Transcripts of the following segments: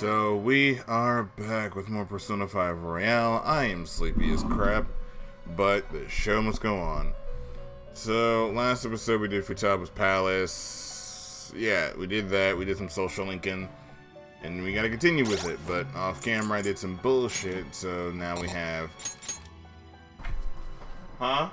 So we are back with more Persona 5 Royal. I am sleepy as crap, but the show must go on. So last episode we did Futaba's Palace. Yeah, we did that. We did some social linking. And we gotta continue with it, but off camera I did some bullshit, so now we have... Huh?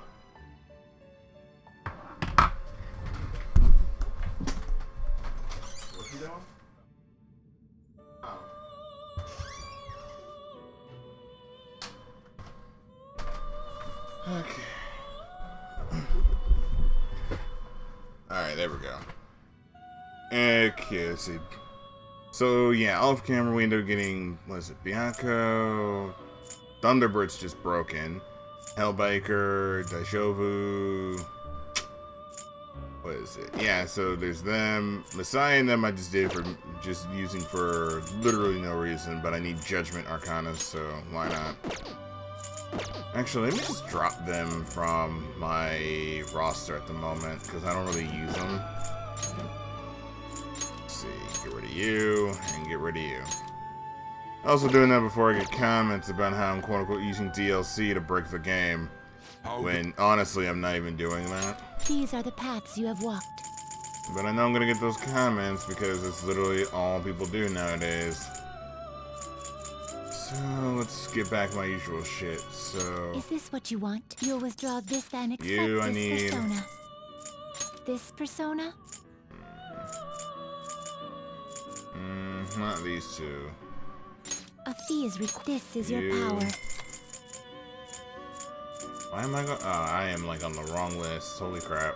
Okay. Alright, there we go. Okay, let's see. So, yeah, off camera we ended up getting, what is it, Byakko, Thunderbird's just broken, Hellbiker, Daisoujou, what is it? Yeah, so there's them, Messiah and them I just did for, just using for literally no reason, but I need Judgment Arcana, so why not? Actually, let me just drop them from my roster at the moment, because I don't really use them. Let's see, get rid of you, and get rid of you. Also doing that before I get comments about how I'm quote-unquote using DLC to break the game, when honestly I'm not even doing that. These are the paths you have walked. But I know I'm gonna get those comments because it's literally all people do nowadays. So let's get back my usual shit. So Is this what you want? You'll withdraw this then accept You, I this need- persona. This persona? mm, not these two. A fee is requ- This is your power. Why am I going? Oh, I am like on the wrong list. Holy crap.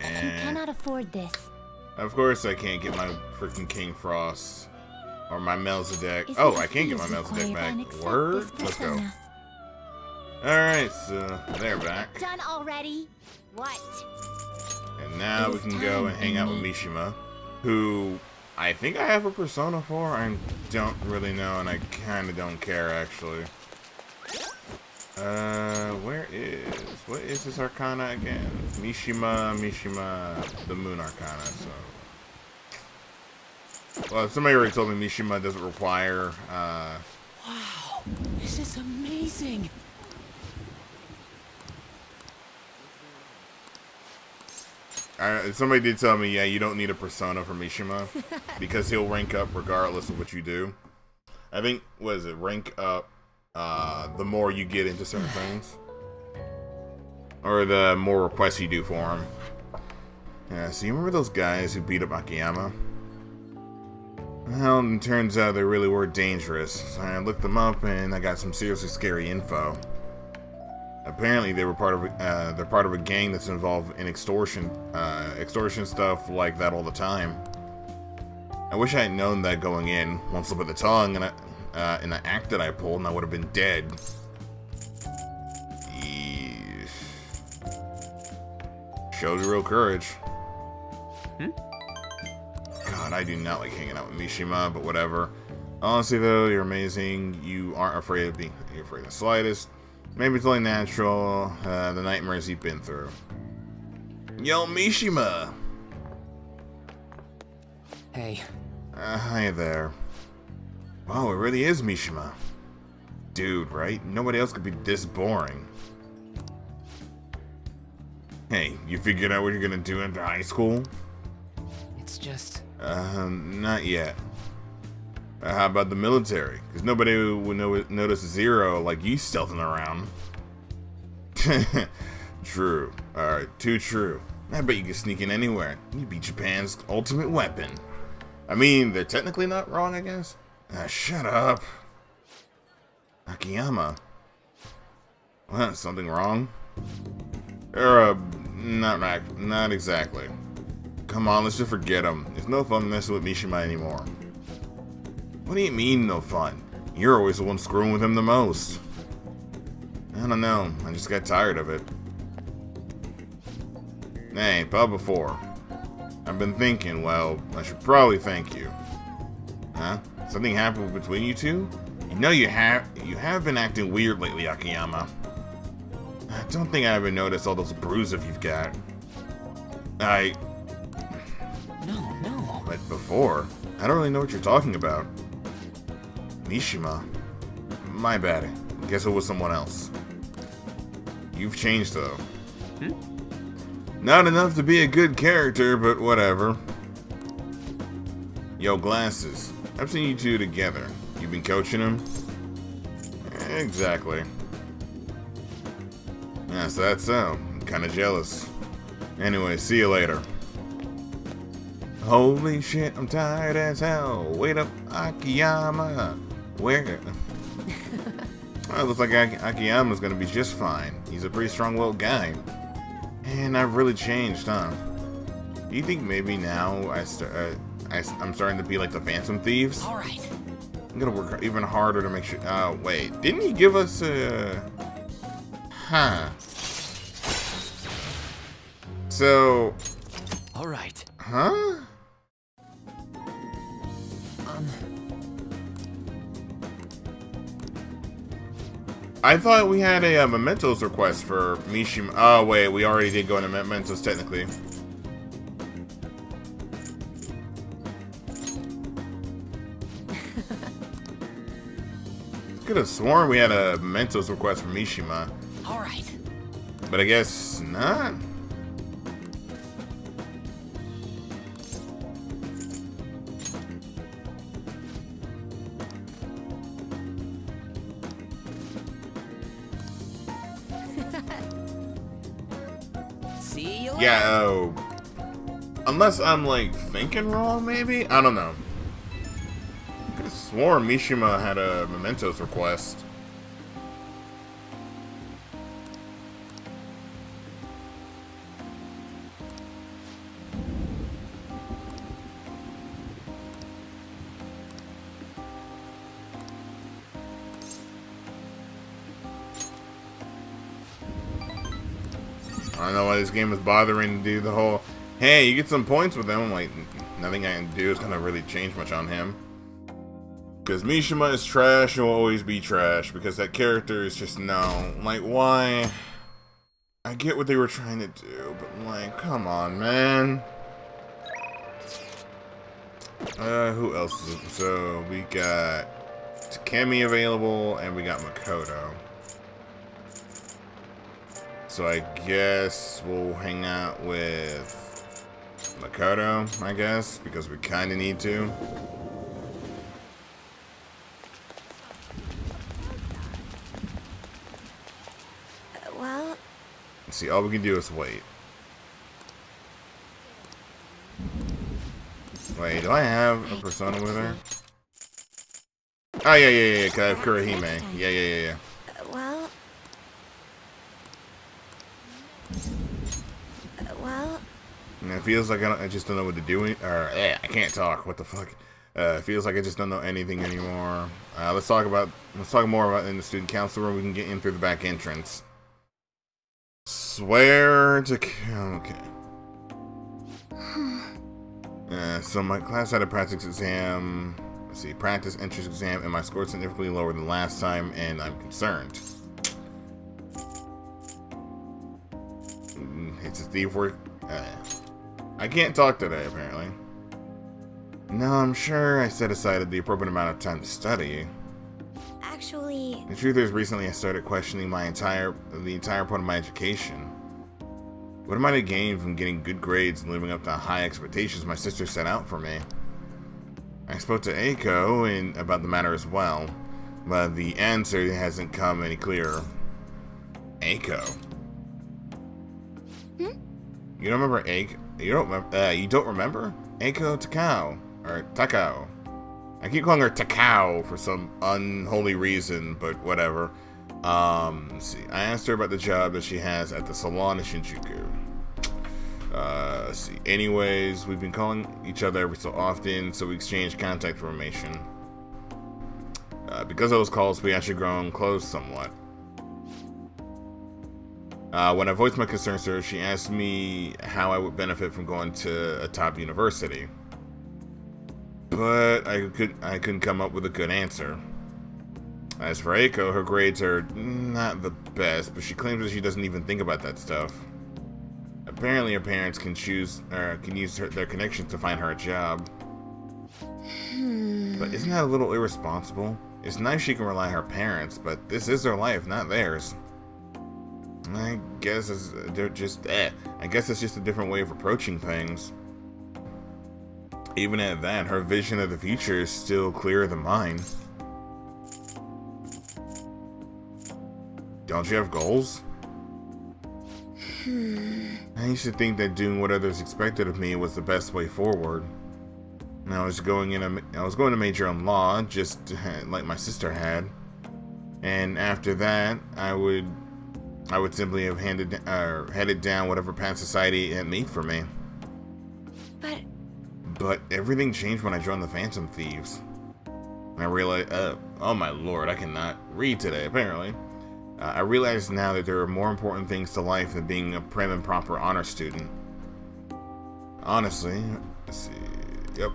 You cannot afford this. of course I can't get my freaking King Frost or my Melchizedek. Oh, I can get my fees Melchizedek back. Word. Let's go. All right, so they're back. Done already? What? And now we can go and hang out with Mishima, who I think I have a persona for. I don't really know, and I kind of don't care actually. Uh, where is what is this Arcana again? Mishima, Mishima, the Moon Arcana. So, well, somebody already told me Mishima doesn't require. Uh, Wow, this is amazing. I, somebody did tell me, yeah, you don't need a persona for Mishima because he'll rank up regardless of what you do. I think what is it? Rank up uh, the more you get into certain things, or the more requests you do for him. Yeah. So you remember those guys who beat up Akiyama? Well, it turns out they really were dangerous. I looked them up and I got some seriously scary info. Apparently, they were part of uh, they're part of a gang that's involved in extortion, uh, extortion stuff like that all the time. I wish I had known that going in. One slip of the tongue and I, uh, in the act that I pulled, and I would have been dead. Yeesh. Shows real courage. God, I do not like hanging out with Mishima, but whatever. Honestly, though, you're amazing. You aren't afraid of being afraid of the slightest. Maybe it's only natural, uh, the nightmares you've been through. Yo, Mishima! Hey, Uh, hi there. Wow, it really is Mishima. Dude, right? Nobody else could be this boring. Hey, you figured out what you're gonna do after high school? it's just. Um, not yet. Uh, how about the military? Because nobody would know, notice Zero like you stealthing around. true. Alright, too true. I bet you can sneak in anywhere. You'd be Japan's ultimate weapon. I mean, they're technically not wrong, I guess. Ah, shut up. Akiyama. What, something wrong? Uh, not, not exactly. Come on, let's just forget him. It's no fun messing with Mishima anymore. What do you mean, no fun? You're always the one screwing with him the most. I don't know. I just got tired of it. Hey, but before. I've been thinking, well, I should probably thank you. Huh? Something happened between you two? You know you have you have been acting weird lately, Akiyama. I don't think I ever noticed all those bruises you've got. I No. Before, I don't really know what you're talking about. Mishima. My bad. Guess it was someone else. You've changed, though. Hmm? Not enough to be a good character, but whatever. Yo, Glasses. I've seen you two together. You've been coaching him? Exactly. Yeah, so that's so. I'm kinda jealous. Anyway, see you later. Holy shit, I'm tired as hell. Wait up, Akiyama. Where? it looks like Ak Akiyama's gonna be just fine. He's a pretty strong-willed guy. And I've really changed, huh? Do you think maybe now I start, uh, I, am starting to be like the Phantom Thieves? All right. I'm gonna work even harder to make sure. Oh, wait. Didn't he give us a. Huh. So. All right. Huh? I thought we had a, uh mementos request for Mishima. Oh, wait. We already did go into mementos, technically. Could have sworn we had a Mementos request from Mishima. All right. But I guess not. Yeah, oh. Unless I'm like thinking wrong, maybe? I don't know. Could have sworn Mishima had a mementos request. This game is bothering to do the whole, hey, you get some points with him. I'm like, nothing I can do is gonna really change much on him. Because Mishima is trash and will always be trash because that character is just no. Like, why? I get what they were trying to do, but like, come on, man. Uh, who else? So, we got Takemi available and we got Makoto. So I guess we'll hang out with Makoto, I guess, because we kind of need to. Well, See, all we can do is wait. Wait, do I have a persona with her? Oh, yeah, yeah, yeah, I have Kikuri-Hime. Yeah, yeah, yeah, yeah. well. Well, And it feels like I, don't, I just don't know what to do. Or, eh, I can't talk. What the fuck? Uh, it feels like I just don't know anything anymore. Uh, let's talk about. Let's talk more about in the student council room. We can get in through the back entrance. Swear to. Okay. Uh, so my class had a practice exam. Let's see, practice entrance exam, and my score significantly lower than last time, and I'm concerned. Mm, It's a thief work. Uh, I can't talk today, apparently. No, I'm sure I set aside the appropriate amount of time to study. actually, The truth is, recently I started questioning my entire, the entire point of my education. What am I to gain from getting good grades and living up to high expectations my sister set out for me? I spoke to Aiko and about the matter as well, but the answer hasn't come any clearer. Aiko. Hmm? You don't remember Aiko? You don't remember? Uh, you don't remember Aiko Takao or Takao? I keep calling her Takao for some unholy reason, but whatever. Um, let's see. I asked her about the job that she has at the salon in Shinjuku. Uh, let's see. Anyways, we've been calling each other every so often, so we exchange contact information. Uh, because of those calls, we actually grown close somewhat. Uh, when I voiced my concerns to her, she asked me how I would benefit from going to a top university. But I could I couldn't come up with a good answer. As for Aiko, her grades are not the best, but she claims that she doesn't even think about that stuff. Apparently, her parents can choose or can use her, their connections to find her a job. But isn't that a little irresponsible? It's nice she can rely on her parents, but this is her life, not theirs. I guess it's they're just eh. I guess it's just a different way of approaching things. Even at that, her vision of the future is still clearer than mine. Don't you have goals? I used to think that doing what others expected of me was the best way forward. And I was going in a, I was going to major in law, just like my sister had. And after that, I would, I would simply have handed, uh, headed down whatever path society had made for me. But But everything changed when I joined the Phantom Thieves. I realized, uh, oh my lord, I cannot read today, apparently. Uh, I realize now that there are more important things to life than being a prim and proper honor student. Honestly, let's see, yep.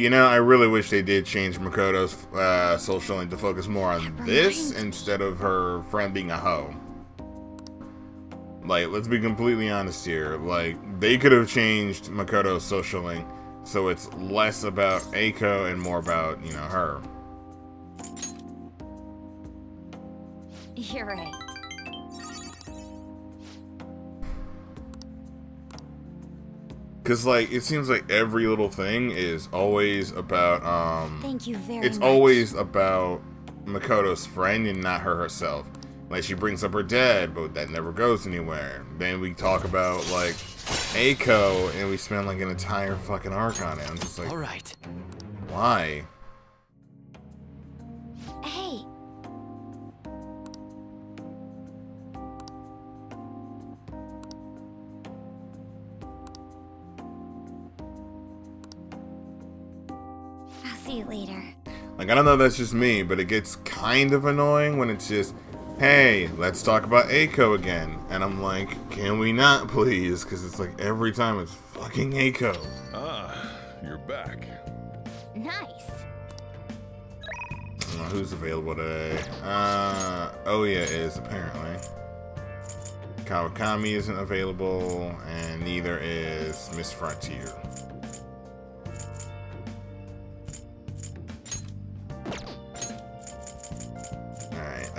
You know, I really wish they did change Makoto's uh, social link to focus more on Never this mind. instead of her friend being a hoe. Like, let's be completely honest here. Like, they could have changed Makoto's social link so it's less about Aiko and more about, you know, her. you're right. Because, like, it seems like every little thing is always about, um... Thank you very it's much. always about Makoto's friend and not her herself. Like she brings up her dad, but that never goes anywhere. Then we talk about like Aiko, and we spend like an entire fucking arc on it. I'm just like, All right. why? I don't know, if that's just me, but it gets kind of annoying when it's just, hey, let's talk about Aiko again, and I'm like, can we not, please? Because it's like every time it's fucking Aiko. Ah, you're back. Nice. I who's available today. Uh, Ohya is apparently. Kawakami isn't available, and neither is Miss Frontier.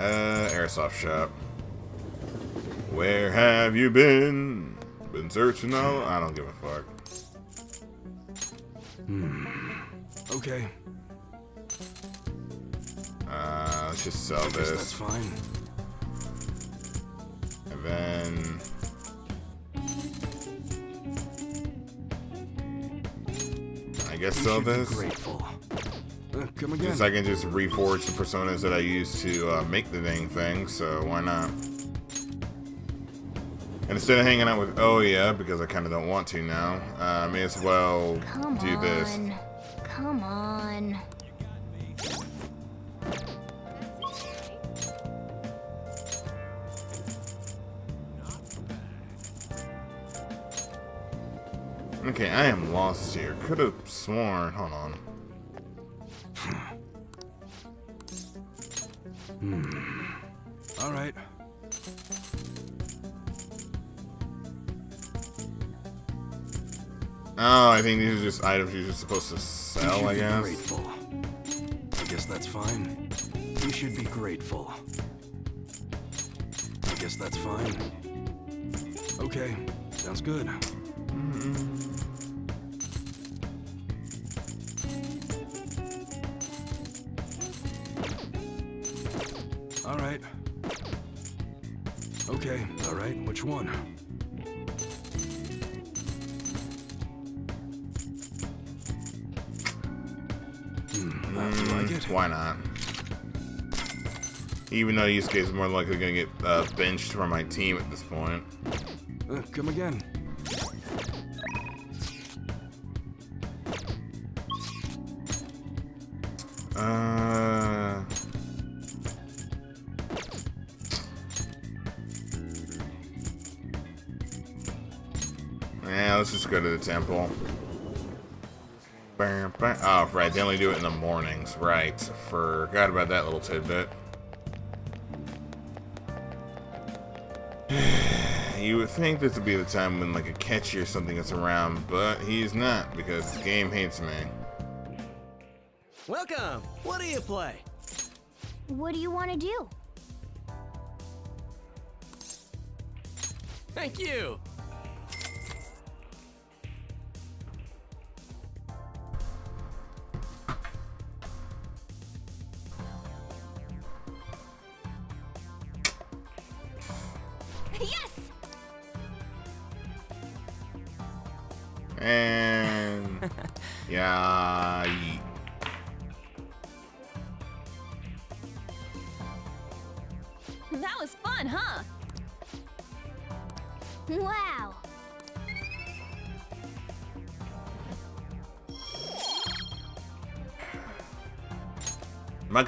Uh, Airsoft Shop. Where have you been? Been searching all? I don't give a fuck. Hmm. Okay, Uh, let's just sell this. that's fine. And then I guess sell this. Grateful. Uh, come again. Because I can just reforge the personas that I use to uh, make the dang thing, so why not? And instead of hanging out with Oh Yeah, because I kind of don't want to now, uh, I may as well Come do this. on. Come on. Okay, I am lost here. Could have sworn. Hold on. Oh, I think these are just items you're just supposed to sell, I guess. grateful. I guess that's fine. You should be grateful. I guess that's fine. Okay, sounds good. All right. Okay, all right. Which one? Not? Even though Yusuke is more likely gonna get uh, benched from my team at this point. Uh, come again. Uh. Yeah, let's just go to the temple. Oh, right, they only do it in the mornings. Right, forgot about that little tidbit. you would think this would be the time when, like, a catchy or something is around, but he's not, because the game hates me. Welcome. What do you play? What do you want to do? Thank you.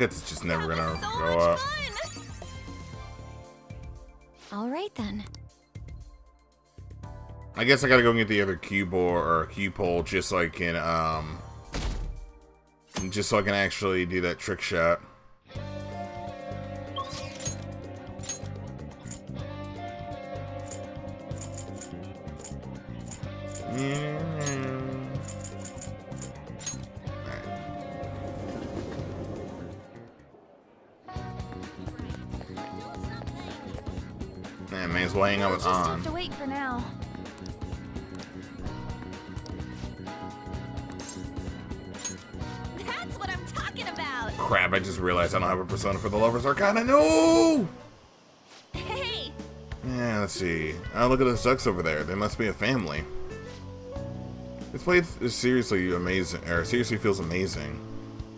Is just never gonna so go up. fun! All right then. I guess I gotta go get the other cue ball or cue pole just so I can um, just so I can actually do that trick shot. As well hang out with Just have to wait for now. That's what I'm talking about. Crap, I just realized I don't have a persona for the Lovers Arcana. No! Hey, Yeah, let's see. Oh, look at those ducks over there. They must be a family. This place is seriously amazing, or seriously feels amazing.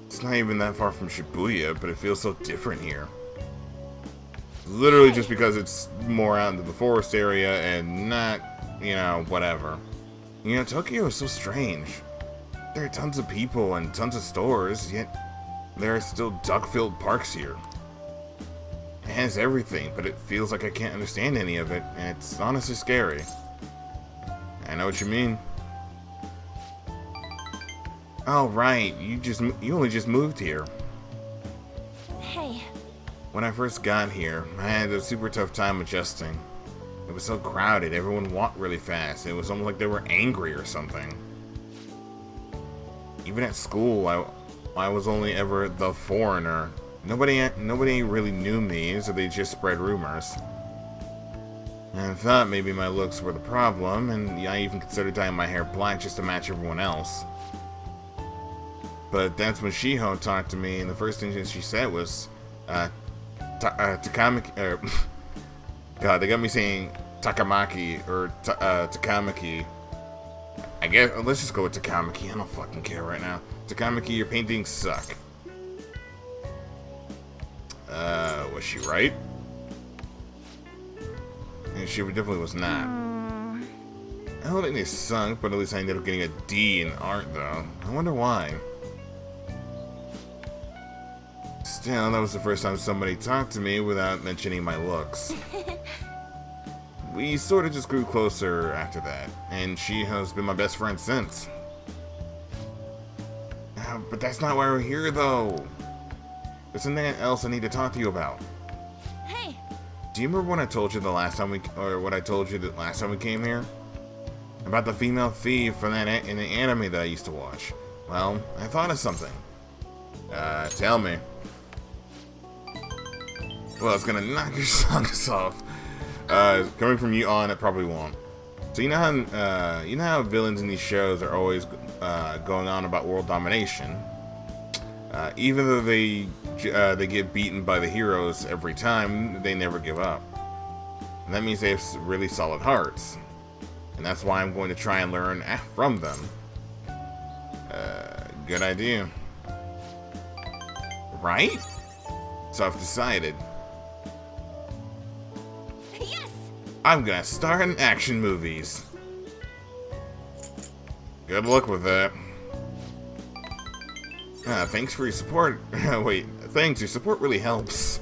It's not even that far from Shibuya, but it feels so different here. Literally just because it's more out into the forest area and not, you know, whatever. You know, Tokyo is so strange. There are tons of people and tons of stores, yet there are still duck-filled parks here. It has everything, but it feels like I can't understand any of it, and it's honestly scary. I know what you mean. Oh right, you just you only just moved here. When I first got here, I had a super tough time adjusting. It was so crowded, everyone walked really fast. It was almost like they were angry or something. Even at school, I, I was only ever the foreigner. Nobody, nobody really knew me, so they just spread rumors. And I thought maybe my looks were the problem, and I even considered dyeing my hair black just to match everyone else. But that's when Shiho talked to me, and the first thing she said was, uh, Ta- uh, Takamaki, er, God, they got me saying Takamaki or ta- uh, Takamaki. I guess let's just go with Takamaki. I don't fucking care right now. Takamaki, your paintings suck. Uh, was she right? And she definitely was not. I don't think they sunk, but at least I ended up getting a D in art, though. I wonder why. Still, that was the first time somebody talked to me without mentioning my looks. we sort of just grew closer after that, and she has been my best friend since. Uh, but that's not why we're here, though. There's something else I need to talk to you about. hey, Do you remember when I told you the last time we, or what I told you the last time we came here? About the female thief from that a- in the anime that I used to watch. Well, I thought of something. Uh, tell me. Well, it's gonna knock your socks off. Uh, coming from you on, it probably won't. So you know how, uh, you know how villains in these shows are always uh, going on about world domination. Uh, even though they uh, they get beaten by the heroes every time, they never give up. And that means they have really solid hearts, and that's why I'm going to try and learn from them. Uh, good idea, right? So I've decided. I'm gonna star in action movies. Good luck with that. Ah, thanks for your support. Wait, thanks. Your support really helps.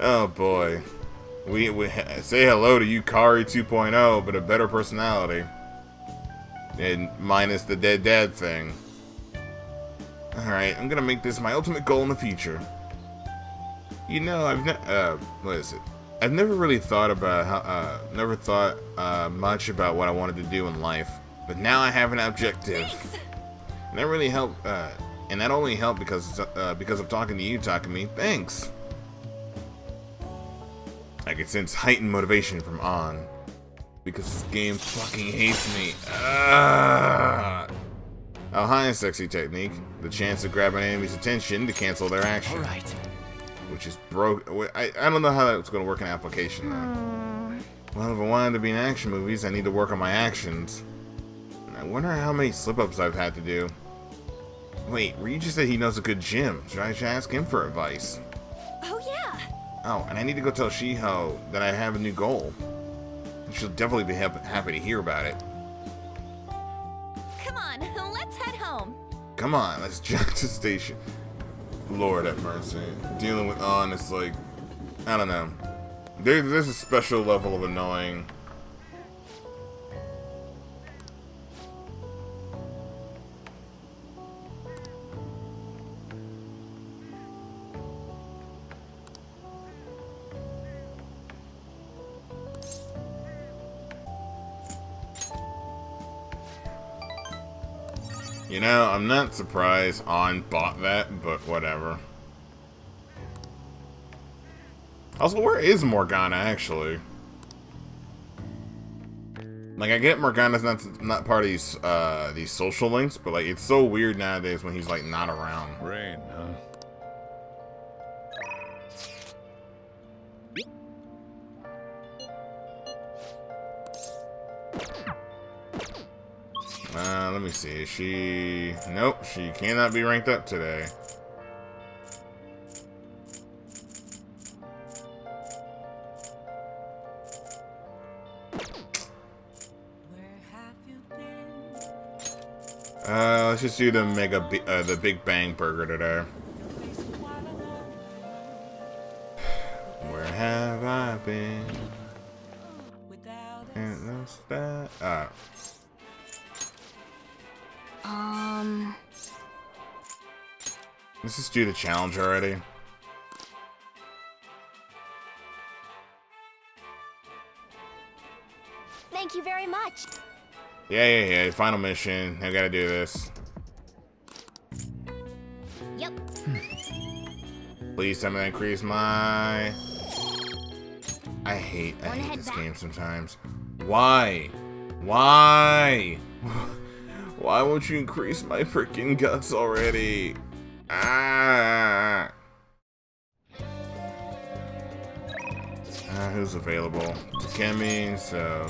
Oh boy. We, we say hello to Yukari 2.0, but a better personality. And minus the dead dad thing. Alright, I'm gonna make this my ultimate goal in the future. You know, I've ne uh, what is it? I've never really thought about how, uh, never thought, uh, much about what I wanted to do in life. But now I have an objective. And that really helped, uh, and that only helped because, uh, because of talking to you, Takumi. Thanks! I can sense heightened motivation from Ann. Because this game fucking hates me. Ah! Oh, hi, sexy technique. The chance to grab an enemy's attention to cancel their action. Alright. Which is broke. I, I don't know how that's going to work in application, though. Well, if I wanted to be in action movies, I need to work on my actions. And I wonder how many slip-ups I've had to do. Wait, Ryu just said he knows a good gym. Should I should ask him for advice? Oh, yeah. Oh, and I need to go tell Shiho that I have a new goal. She'll definitely be hap happy to hear about it. Come on, let's head home. Come on, let's jump to station. Lord have mercy. Dealing with Ann is like, I don't know. There, there's a special level of annoying. Know, I'm not surprised Ann bought that, but whatever. Also, where is Morgana, actually? Like, I get Morgana's not not part of these, uh, these social links, but, like, it's so weird nowadays when he's, like, not around. Rain, huh? Uh, let me see. She... Nope, she cannot be ranked up today. Uh, let's just do the mega, uh, the Big Bang Burger today. Let's just do the challenge already. thank you very much. Yeah, yeah, yeah. Final mission. I gotta do this. Yep. Please tell me to increase my... I hate, I hate this back? game sometimes. Why? Why? Why won't you increase my freaking guts already? Who's available? Takemi, so...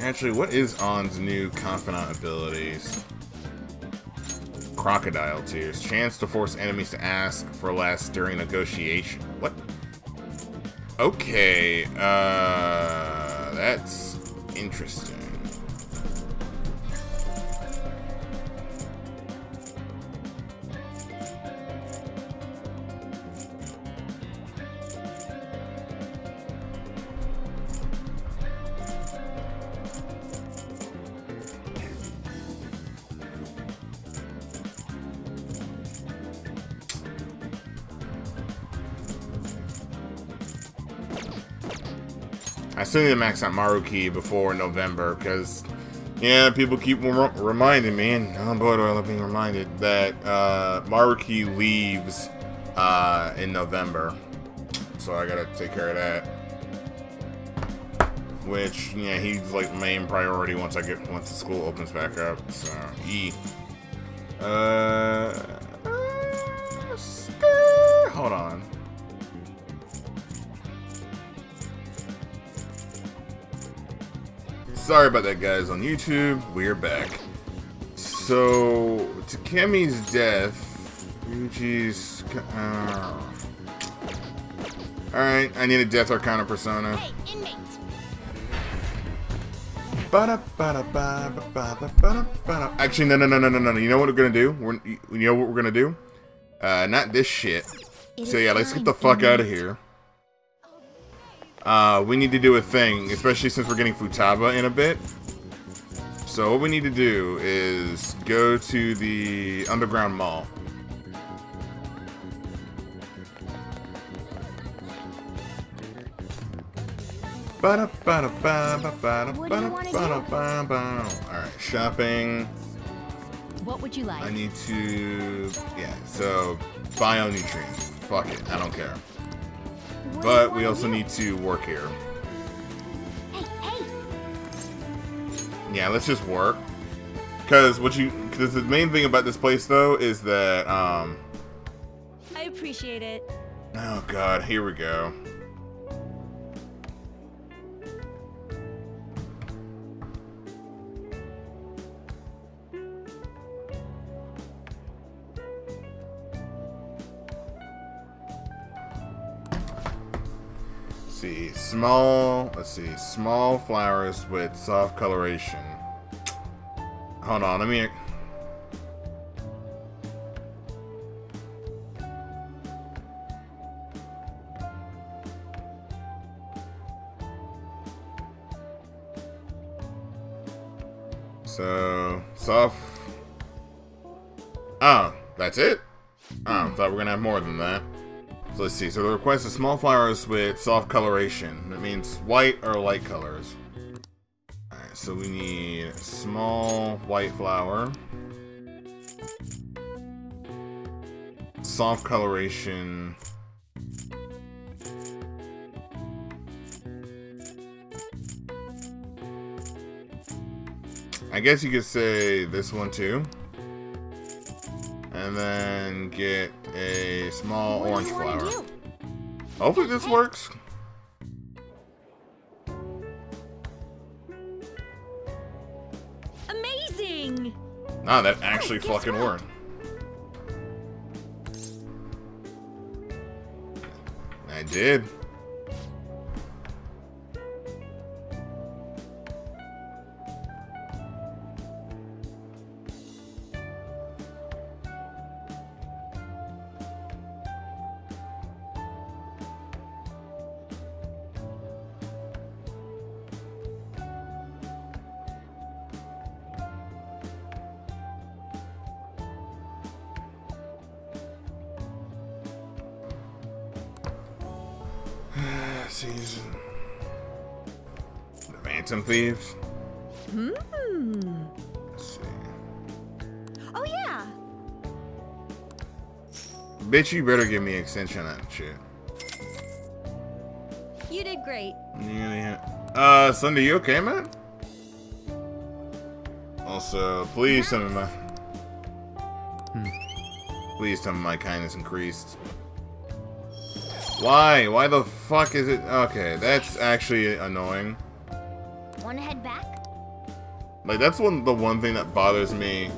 Actually, what is Ann's new confidant abilities? Crocodile Tears. Chance to force enemies to ask for less during negotiation. What? Okay, uh... That's interesting. Need to max out Maruki before November because, yeah, people keep rem- reminding me, and oh boy, do I love being reminded that uh, Maruki leaves uh, in November, so I gotta take care of that. Which, yeah, he's like main priority once I get once the school opens back up. So, e. Uh, Sorry about that, guys. On YouTube, we're back. So, Takemi's death, Ryuji's... Uh, Alright, I need a Death Arcana persona. Hey, inmate. Actually, no, no, no, no, no, no. You know what we're gonna do? We're, you know what we're gonna do? Uh, not this shit. So yeah, let's get the fuck out of here. Uh, we need to do a thing, especially since we're getting Futaba in a bit. So what we need to do is go to the underground mall. Alright, shopping. What would you like? I need to, yeah, so bionutrients. Fuck it, I don't care. What do you But we also need to work here. Hey, hey. Yeah, let's just work. Cause what you, cause the main thing about this place though is that, um, I appreciate it. oh god, here we go. See, small, let's see, small flowers with soft coloration. Hold on, let me, So, soft. Oh, that's it? Oh, I thought we are gonna have more than that. Let's see. So the request is small flowers with soft coloration. That means white or light colors. Alright, so we need small white flower. Soft coloration. I guess you could say this one too. And then get a small What orange flower. Hopefully this works. Amazing! Ah, that actually fucking worked. I did. Thieves. Hmm. Let's see. Oh yeah. Bitch, you better give me extension on that shit. You did great. Yeah, yeah. Uh, Sunday, you okay, man? Also, please tell me my... Please tell me my kindness increased. Why? Why the fuck is it... Okay, that's actually annoying. Wanna head back? Like, that's one the one thing that bothers me,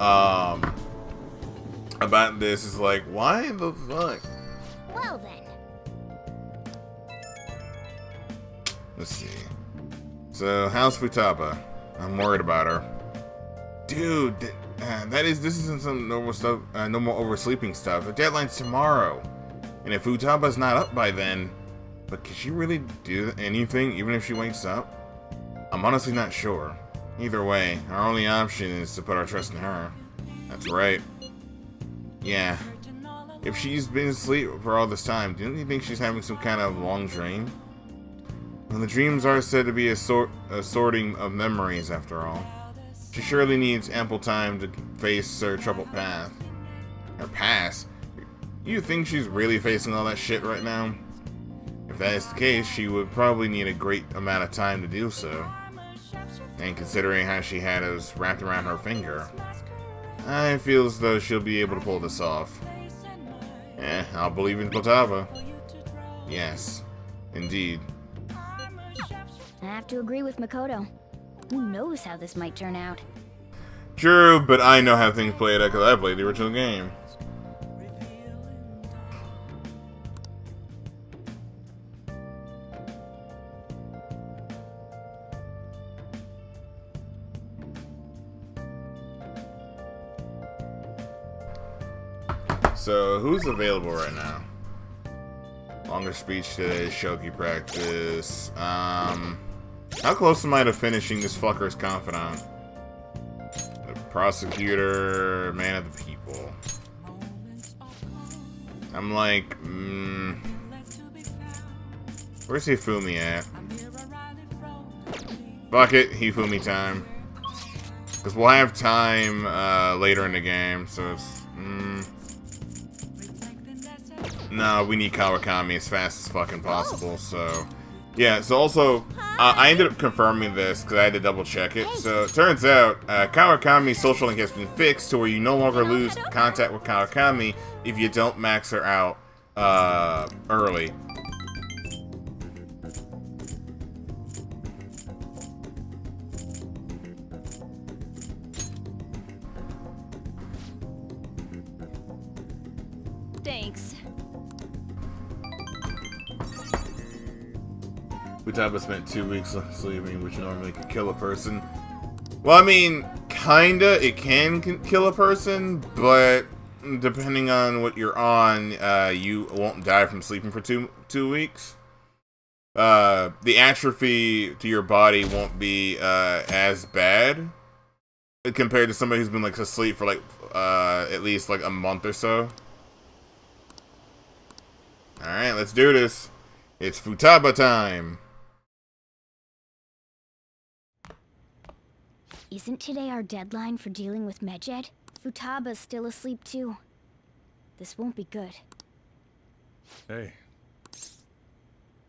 um... About this is like, why the fuck? Well then. Let's see. So, how's Futaba? I'm worried about her. Dude, th- uh, that is this isn't some normal stuff, uh, normal oversleeping stuff. The deadline's tomorrow, and if Futaba's not up by then, but can she really do anything even if she wakes up? I'm honestly not sure. Either way, our only option is to put our trust in her. That's right. Yeah. If she's been asleep for all this time, don't you think she's having some kind of long dream? Well, the dreams are said to be a, sort a sorting of memories, after all. She surely needs ample time to face her troubled path. Her past? You think she's really facing all that shit right now? If that is the case, she would probably need a great amount of time to do so. And considering how she had us wrapped around her finger, I feel as though she'll be able to pull this off. Eh, I'll believe in Futaba. Yes, indeed. I have to agree with Makoto. Who knows how this might turn out? True, but I know how things played out because I played the original game. So, who's available right now? Longer speech today, Shogi practice. Um, how close am I to finishing this fucker's confidant? The prosecutor, man of the people. I'm like, mm, where's Hifumi at? Fuck it, Hifumi time. Because we'll have time uh, later in the game, so it's... no, we need Kawakami as fast as fucking possible, so... Yeah, so also, uh, I ended up confirming this because I had to double check it. So it turns out, uh, Kawakami's social link has been fixed to where you no longer lose contact with Kawakami if you don't max her out uh, early. Futaba spent two weeks sleeping, which normally could kill a person. Well, I mean, kinda, it can kill a person, but depending on what you're on, uh, you won't die from sleeping for two two weeks. Uh, the atrophy to your body won't be uh, as bad compared to somebody who's been like asleep for like uh, at least like a month or so. All right, let's do this. It's Futaba time. Isn't today our deadline for dealing with Medjed? Futaba's still asleep too. This won't be good. Hey,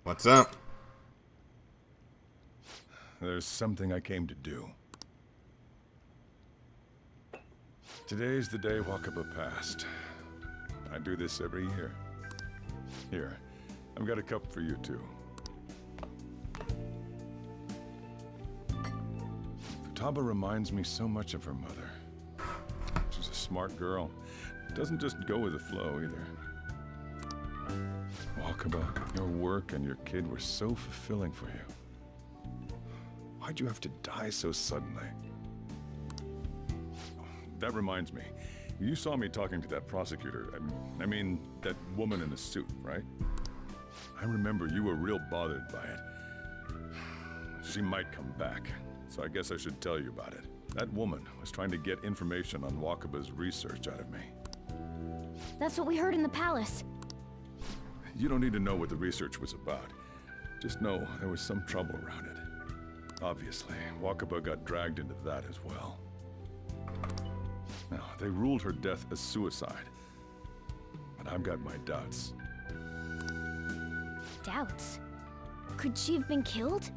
What's up? there's something I came to do. Today's the day Wakaba passed. I do this every year. Here, I've got a cup for you too. Futaba reminds me so much of her mother. She's a smart girl. Doesn't just go with the flow either. Wakaba, your work and your kid were so fulfilling for you. Why'd you have to die so suddenly? That reminds me. You saw me talking to that prosecutor. I, I mean, that woman in the suit, right? I remember you were real bothered by it. She might come back, so I guess I should tell you about it. That woman was trying to get information on Wakaba's research out of me. That's what we heard in the palace. You don't need to know what the research was about. Just know there was some trouble around it. Obviously, Wakaba got dragged into that as well. Now, they ruled her death as suicide. But I've got my doubts. Doubts. Could she have been killed?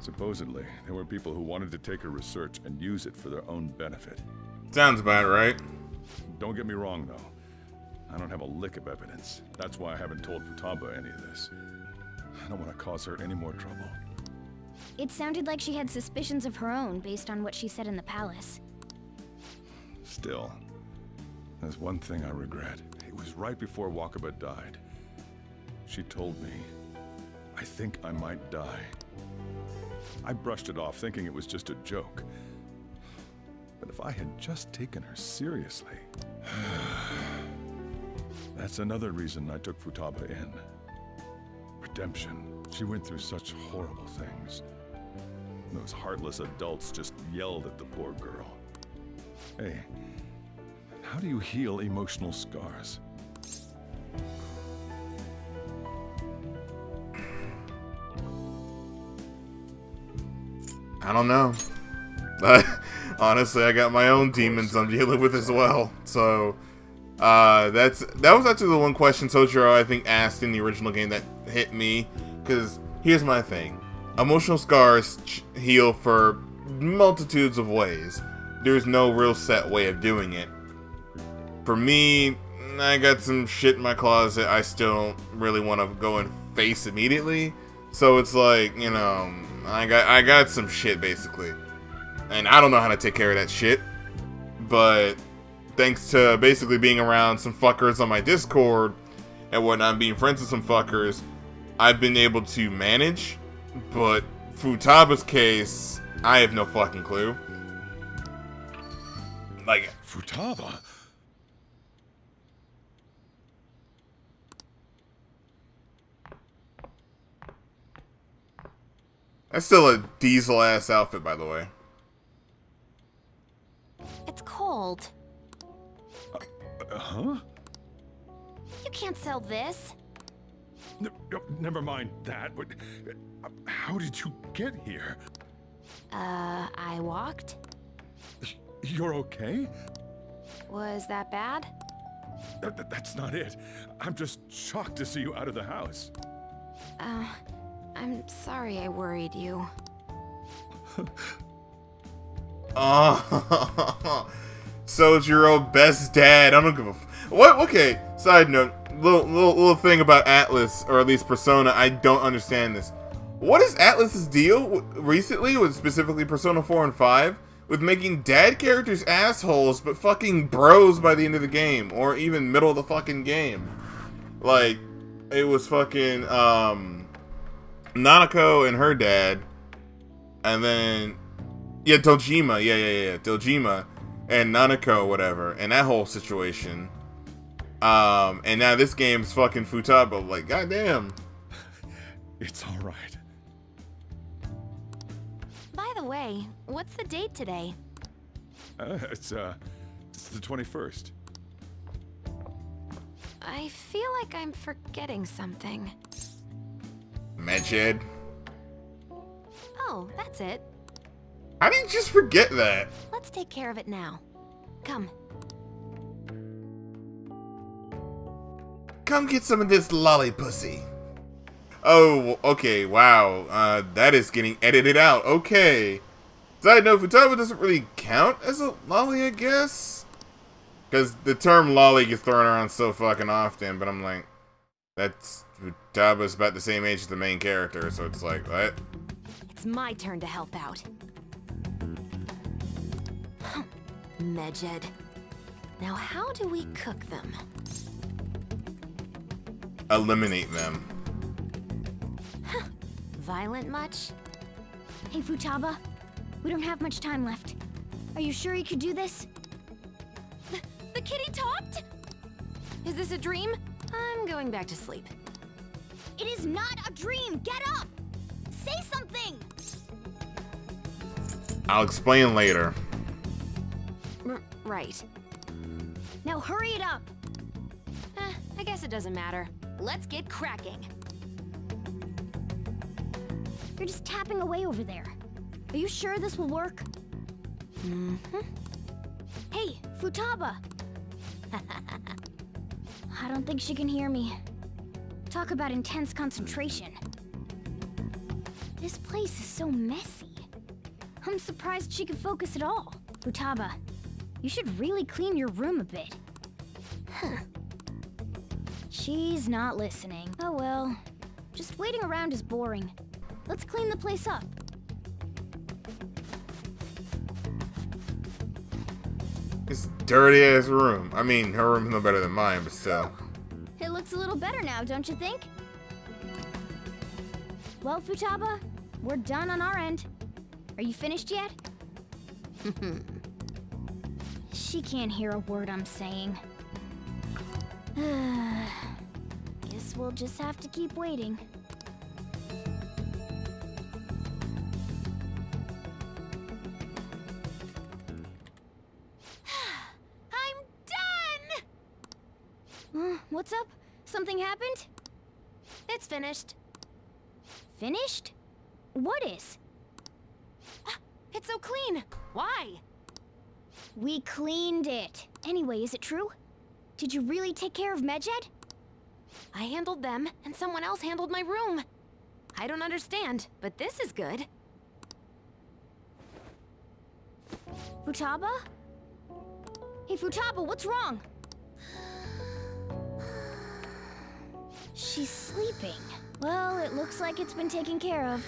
Supposedly, there were people who wanted to take her research and use it for their own benefit. Sounds about right. Don't get me wrong, though. I don't have a lick of evidence. That's why I haven't told Futaba any of this. I don't want to cause her any more trouble. It sounded like she had suspicions of her own based on what she said in the palace. Still, there's one thing I regret. It was right before Wakaba died. She told me, I think I might die. I brushed it off, thinking it was just a joke. But if I had just taken her seriously... That's another reason I took Futaba in. Redemption. She went through such horrible things. Those heartless adults just yelled at the poor girl. Hey, how do you heal emotional scars? I don't know. Honestly, I got my own demons I'm dealing with as well. So, uh, that's that was actually the one question Sojiro I think asked in the original game that hit me. Because here's my thing: emotional scars heal for multitudes of ways. There's no real set way of doing it. For me, I got some shit in my closet I still don't really want to go and face immediately. So it's like, you know, I got I got some shit basically. and I don't know how to take care of that shit. But thanks to basically being around some fuckers on my Discord and whatnot, being friends with some fuckers, I've been able to manage. But Futaba's case, I have no fucking clue. Like, Futaba? That's still a diesel ass outfit, by the way. It's cold. Uh, huh? You can't sell this. No, no, never mind that. But uh, how did you get here? Uh, I walked. You're okay? Was that bad? Th- th- that's not it. I'm just shocked to see you out of the house. Uh, I'm sorry I worried you. Oh, old best dad. I don't give a f- what. Okay. Side note, little, little little thing about Atlus, or at least Persona. I don't understand this. What is Atlus's deal recently with specifically Persona 4 and 5 with making dad characters assholes, but fucking bros by the end of the game, or even middle of the fucking game? Like, it was fucking um, Nanako and her dad, and then yeah, Dojima. Yeah, yeah, yeah. Dojima and Nanako, whatever, and that whole situation. Um, and now this game's fucking Futaba. Like, goddamn. It's all right. By the way, what's the date today? Uh, it's uh, it's the 21st. I feel like I'm forgetting something. Medjed. Oh, that's it. How did you just forget that? Let's take care of it now. Come. Come get some of this lolly pussy. Oh, okay, wow. Uh, that is getting edited out. Okay. Side note, Futaba doesn't really count as a lolly, I guess? Because the term lolly gets thrown around so fucking often, but I'm like, that's, Futaba's about the same age as the main character, so it's like, what? It's my turn to help out. Medjed. Now how do we cook them? Eliminate them. Violent much? Hey, Futaba. We don't have much time left. Are you sure you could do this? The, the kitty talked? Is this a dream? I'm going back to sleep. It is not a dream! Get up! Say something! I'll explain later. R right. Now hurry it up! Eh, I guess it doesn't matter. Let's get cracking. You're just tapping away over there. Are you sure this will work? Mm-hmm. Hey, Futaba! I don't think she can hear me. Talk about intense concentration. This place is so messy. I'm surprised she could focus at all. Futaba, you should really clean your room a bit. Huh. She's not listening. Oh well. Just waiting around is boring. Let's clean the place up. Dirty ass room. I mean, her room's no better than mine, but still. It looks a little better now, don't you think? Well, Futaba, we're done on our end. Are you finished yet? she can't hear a word I'm saying. Guess we'll just have to keep waiting. What's up? Something happened? It's finished. Finished? What is? Ah, it's so clean. Why? We cleaned it. Anyway, is it true? Did you really take care of Medjed? I handled them, and someone else handled my room. I don't understand, but this is good. Futaba? Hey, Futaba, what's wrong? She's sleeping. Well, it looks like it's been taken care of.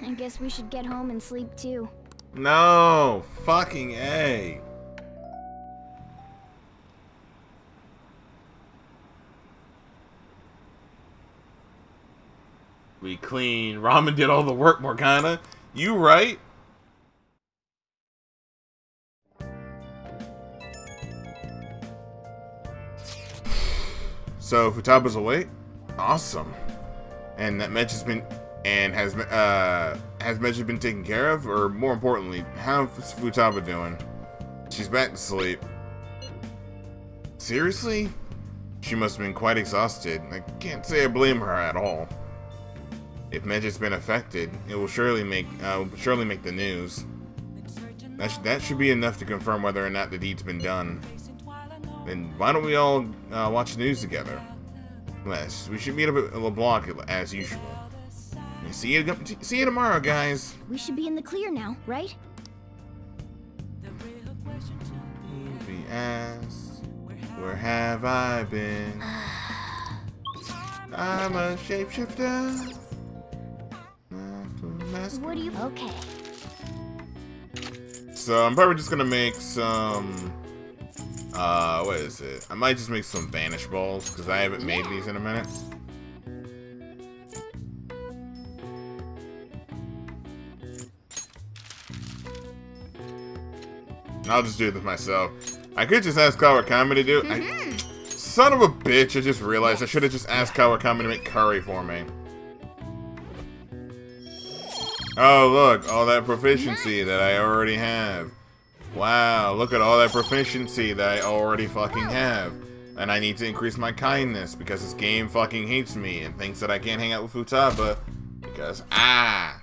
I guess we should get home and sleep too. No! Fucking A. We clean. Ramen did all the work, Morgana. You right? So Futaba's awake? Awesome. And that match has been and has uh has Medjed been taken care of? Or more importantly, how's Futaba doing? She's back to sleep. Seriously? She must have been quite exhausted. I can't say I blame her at all. If Medjed's been affected, it will surely make uh, surely make the news. That, sh that should be enough to confirm whether or not the deed's been done. Then why don't we all uh, watch the news together? Yes, we should meet up at LeBlanc as usual. See you, see you tomorrow, guys. We should be in the clear now, right? Be asked, where have I been? I'm a shapeshifter. What do you? Okay. So I'm probably just gonna make some. Uh, what is it? I might just make some vanish balls because I haven't made these in a minute. I'll just do this myself. I could just ask Kawakami to do it. Mm-hmm. son of a bitch, I just realized I should have just asked Kawakami to make curry for me. Oh, look, all that proficiency that I already have. Wow, look at all that proficiency that I already fucking have. And I need to increase my kindness because this game fucking hates me and thinks that I can't hang out with Futaba because, ah,